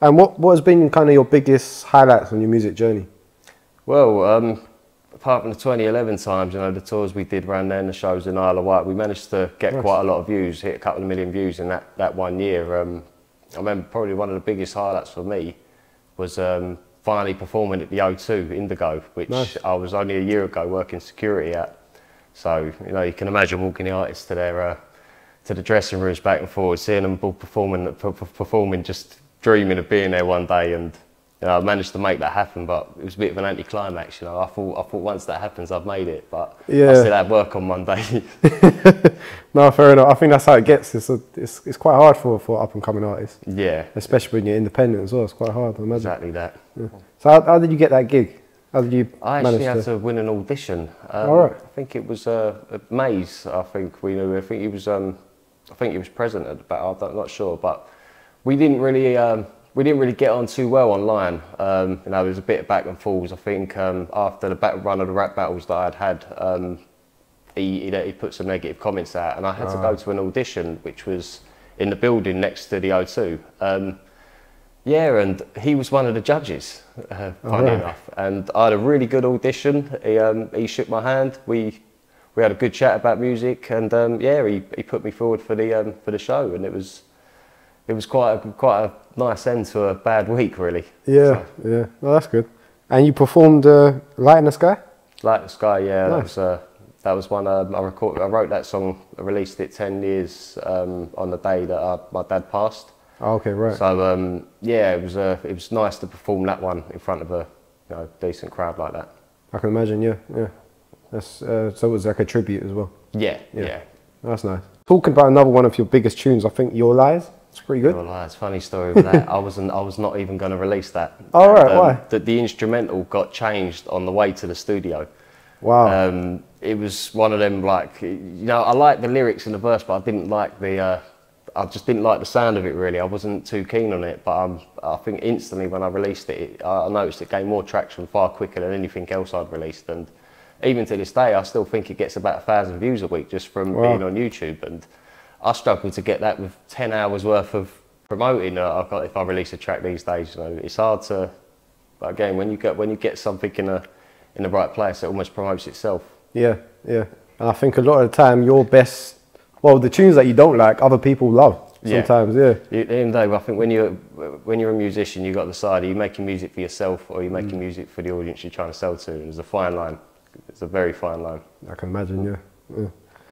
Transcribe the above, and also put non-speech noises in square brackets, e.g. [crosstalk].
And what, what has been kind of your biggest highlights on your music journey? Well, um, apart from the 2011 times, you know, the tours we did around then, the shows in Isle of Wight, we managed to get Nice. quite a lot of views, hit a couple of million views in that, that one year. Um, I remember probably one of the biggest highlights for me was um, finally performing at the O2 Indigo, which Nice. I was only a year ago working security at. So, you know, you can imagine walking the artists to their uh, to the dressing rooms back and forward, seeing them performing, per- per- performing, just dreaming of being there one day, and you know, I managed to make that happen. But it was a bit of an anticlimax, you know. I thought, I thought once that happens, I've made it, but Yeah. I still had work on Monday. [laughs] No, fair enough. I think that's how it gets. It's, a, it's, it's quite hard for, for up and coming artists, yeah, especially when you're independent as well. It's quite hard, I imagine. exactly that. So, how, how did you get that gig? How did you I actually had to? to win an audition. Um, All right. I think it was uh, Mays. I think we knew. I think he was. Um, I think he was present at the battle. I'm not sure, but we didn't really. Um, we didn't really get on too well online. Um, you know, there was a bit of back and forth. I think um, after the battle run of the rap battles that I'd had, um, he, he he put some negative comments out, and I had to go to an audition, which was in the building next to the O2. Um, yeah, and he was one of the judges, uh, funny right. enough. And I had a really good audition. He, um, he shook my hand. We we had a good chat about music, and um, yeah, he, he put me forward for the um, for the show, and it was it was quite a, quite a nice end to a bad week, really. Yeah, yeah. No, that's good. And you performed uh, Light in the Sky? Light in the Sky, yeah, that was uh, that was one um, I record, I wrote that song, I released it ten years um, on the day that uh, my dad passed. Oh, okay, right. So um, yeah, it was uh, it was nice to perform that one in front of a you know, decent crowd like that. I can imagine, yeah, yeah. That's, uh, so it was like a tribute as well. Yeah, Yeah. yeah. That's nice. Talking about another one of your biggest tunes, I think Your Lies. It's pretty good. Well, that's funny story with that. I wasn't. I was not even going to release that. [laughs] Oh, right, um, why? The, the instrumental got changed on the way to the studio. Wow. Um, it was one of them like you know I liked the lyrics in the verse, but I didn't like the. Uh, I just didn't like the sound of it really. I wasn't too keen on it, but um, I think instantly when I released it, it, I I noticed it gained more traction far quicker than anything else I'd released, and even to this day, I still think it gets about a thousand views a week just from Wow. being on YouTube. And I struggle to get that with ten hours worth of promoting. Uh, I've got if I release a track these days, you know, it's hard to. But again, when you get when you get something in a in the right place, it almost promotes itself. yeah, yeah. And I think a lot of the time, your best, well, the tunes that you don't like, other people love. Sometimes, yeah. You- At the end of the day, I think when you're when you're a musician, you've got to decide: are you making music for yourself, or are you Mm. making music for the audience you're trying to sell to? And there's a fine line. It's a very fine line. I can imagine, yeah. yeah.